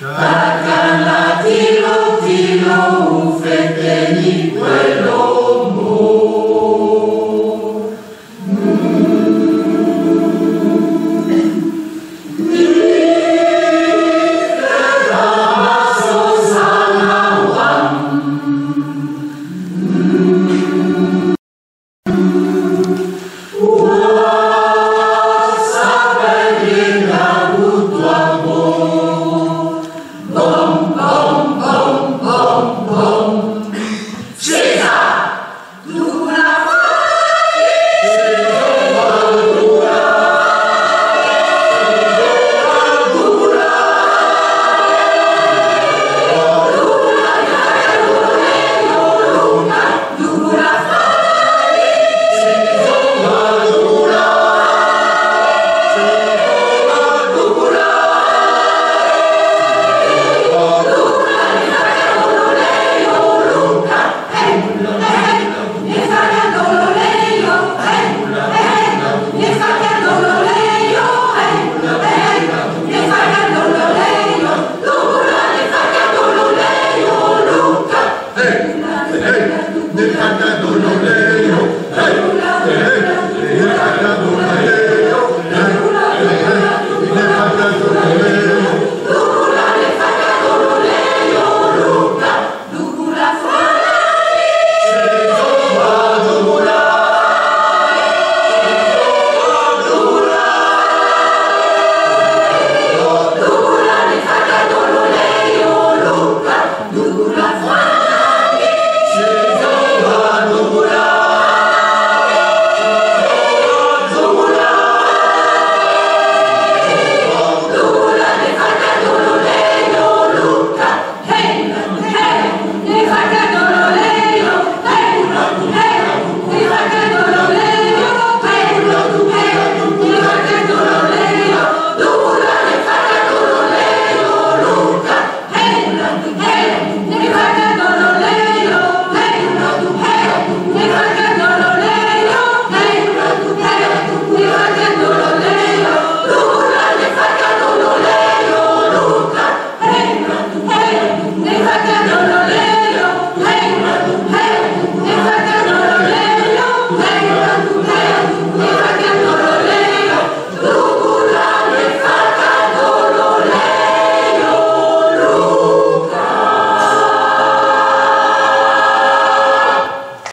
Tacana tilo tilo ufete ni